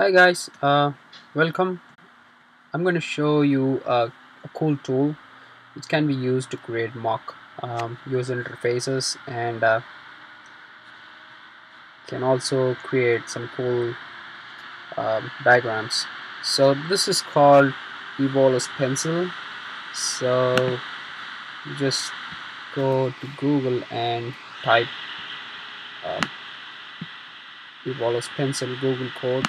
Hi guys, uh, welcome. I'm going to show you a, a, cool tool which can be used to create mock um, user interfaces and uh, can also create some cool um, diagrams. So this is called Evolus Pencil. So just go to Google and type um, Evolus Pencil Google code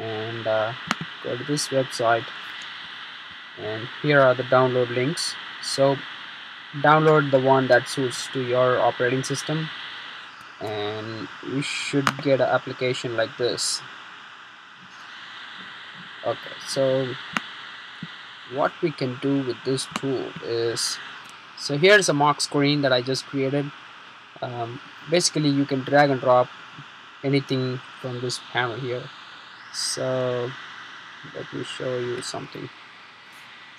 and uh, go to this website. And here are the download links. So download the one that suits to your operating system. And you should get an application like this. Okay so what we can do with this tool is so here's a mock screen that I just created. Um, basically you can drag and drop anything from this panel here so let me show you something.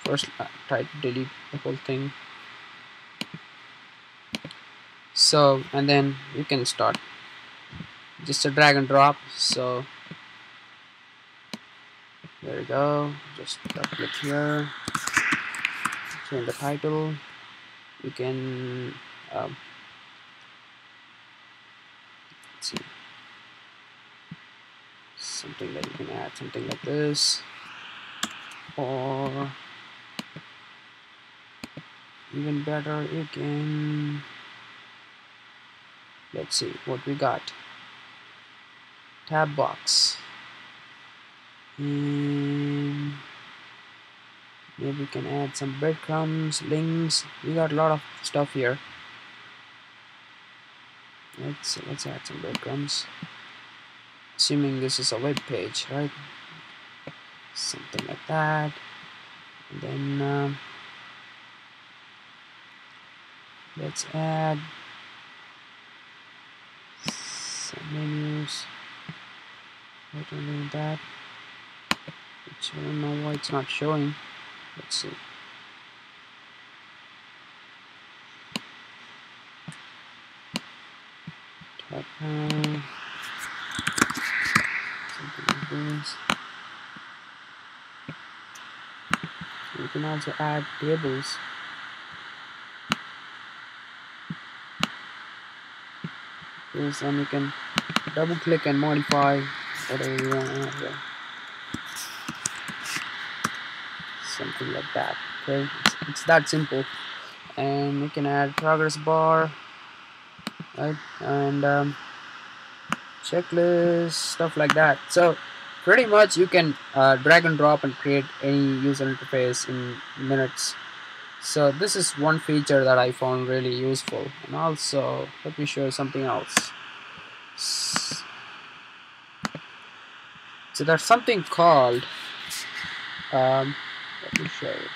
First uh, try to delete the whole thing. So and then you can start. Just a drag and drop so. There we go. Just click here. Change the title. You can um, let's see something that you can add something like this. Or even better you can let's see what we got? Tab box. And maybe we can add some breadcrumbs links. We got a lot of stuff here. Let's let's add some breadcrumbs assuming this is a web page right? Something like that. And then um, let's add some menus. Why don't do that. I don't know why it's not showing. Let's see. Tap, uh, you can also add tables this and you can double click and modify whatever you want. Here something like that. Okay. It's, it's that simple. And you can add progress bar right? And um, checklist stuff like that. So pretty much you can uh, drag and drop and create any user interface in minutes. So this is one feature that I found really useful. And also let me show you something else. So there's something called um, let me show you.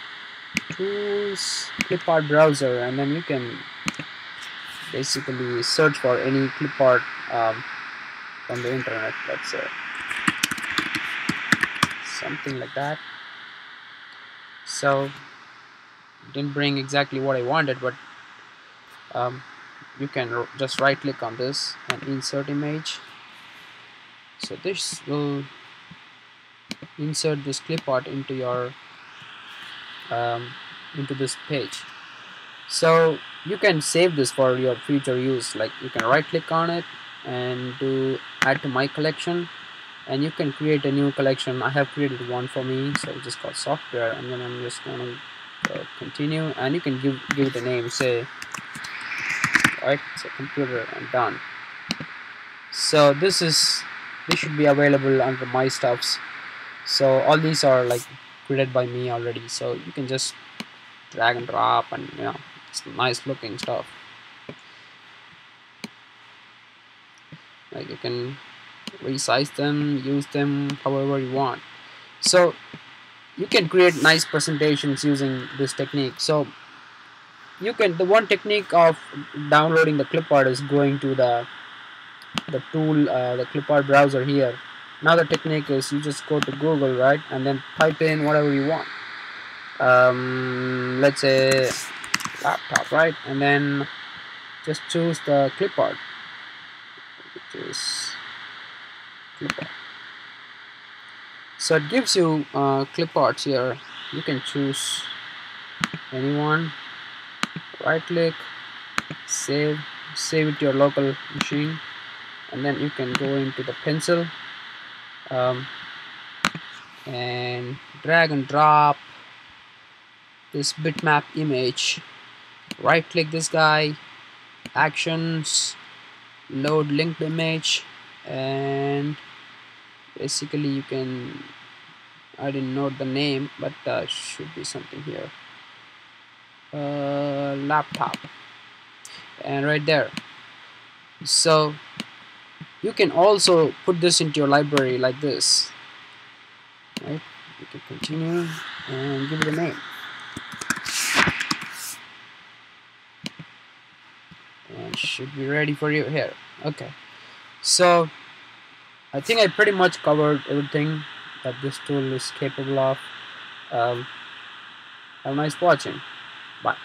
Tools clipart browser and then you can basically search for any clipart um, from the internet let's say something like that. So didn't bring exactly what I wanted but um, you can just right click on this and insert image. So this will insert this clip art into your um, into this page. So you can save this for your future use like you can right click on it and do add to my collection and you can create a new collection. I have created one for me so it's just called software. And then I'm just going to uh, continue. And you can give give it a name. Say right so computer and done. So this is this should be available under my stuffs. So all these are like created by me already. So you can just drag and drop and you know it's nice looking stuff. Like you can resize them use them however you want. So you can create nice presentations using this technique. So you can the one technique of downloading the clipart is going to the the tool uh, the clipart browser here. Another technique is you just go to google right and then type in whatever you want. Um, let's say laptop right and then just choose the clipart which is clipart so it gives you uh, here. You can choose anyone. Right click save save it to your local machine. And then you can go into the pencil um, and drag and drop this bitmap image. Right click this guy actions load linked image and basically you can I didn't note the name but uh, should be something here. Uh, laptop. And right there. So you can also put this into your library like this. Right? You can continue and give it a name. And should be ready for you here. Okay. So I think I pretty much covered everything that this tool is capable of. Um, have a nice watching. Bye